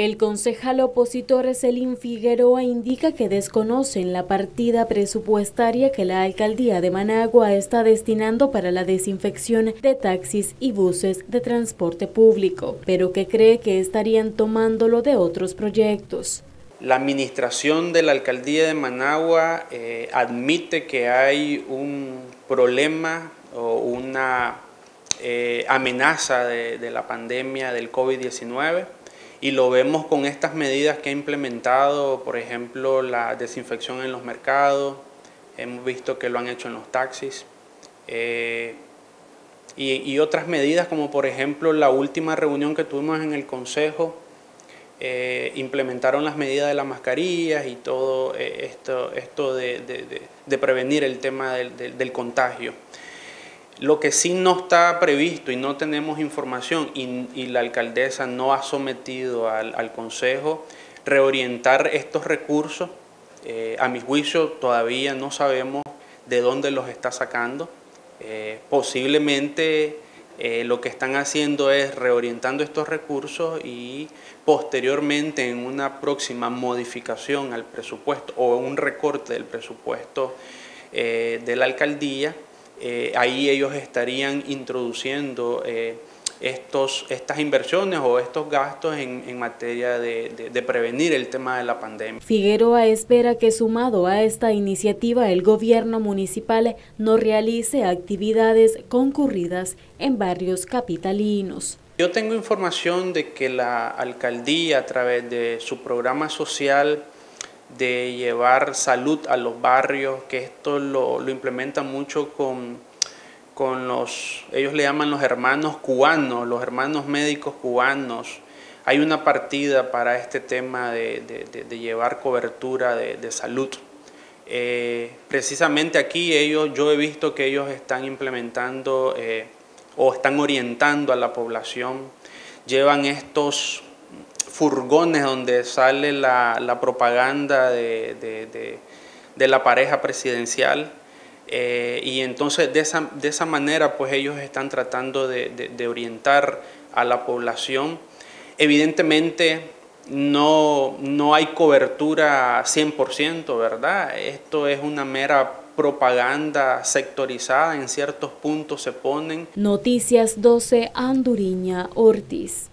El concejal opositor Celín Figueroa indica que desconocen la partida presupuestaria que la alcaldía de Managua está destinando para la desinfección de taxis y buses de transporte público, pero que cree que estarían tomándolo de otros proyectos. La administración de la alcaldía de Managua eh, admite que hay un problema o una eh, amenaza de la pandemia del COVID-19 y lo vemos con estas medidas que ha implementado, por ejemplo, la desinfección en los mercados, hemos visto que lo han hecho en los taxis, eh, y, otras medidas como por ejemplo la última reunión que tuvimos en el Consejo, eh, implementaron las medidas de las mascarillas y todo eh, esto, esto de, prevenir el tema del contagio. Lo que sí no está previsto y no tenemos información y, la alcaldesa no ha sometido al, Consejo reorientar estos recursos. Eh, a mi juicio todavía no sabemos de dónde los está sacando. Eh, posiblemente eh, lo que están haciendo es reorientando estos recursos y posteriormente en una próxima modificación al presupuesto o un recorte del presupuesto de la alcaldía, eh, ahí ellos estarían introduciendo eh, estos, estas inversiones o estos gastos en, materia de, prevenir el tema de la pandemia. Figueroa espera que sumado a esta iniciativa el gobierno municipal no realice actividades concurridas en barrios capitalinos. Yo tengo información de que la alcaldía a través de su programa social de llevar salud a los barrios, que esto lo, implementan mucho con, con los, ellos le llaman los hermanos cubanos, los hermanos médicos cubanos. Hay una partida para este tema de, llevar cobertura de, salud. Eh, precisamente aquí ellos, yo he visto que ellos están implementando eh, o están orientando a la población, llevan estos furgones donde sale la, propaganda de, la pareja presidencial. Eh, y entonces de esa, de esa, manera pues ellos están tratando de, orientar a la población. Evidentemente no, no hay cobertura 100%, ¿verdad? Esto es una mera propaganda sectorizada, en ciertos puntos se ponen. Noticias 12 Anduriña Ortiz.